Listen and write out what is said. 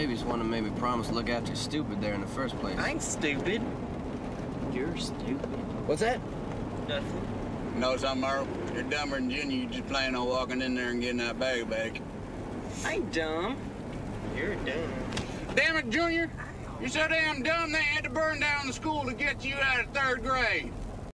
baby's one that made me promise to look after you stupid there in the first place. I ain't stupid. You're stupid. What's that? Nothing. Know something, Earl? You're dumber than Junior. You just plan on walking in there and getting that bag back. I ain't dumb. You're dumb. Damn it, Junior! You're so damn dumb they had to burn down the school to get you out of third grade.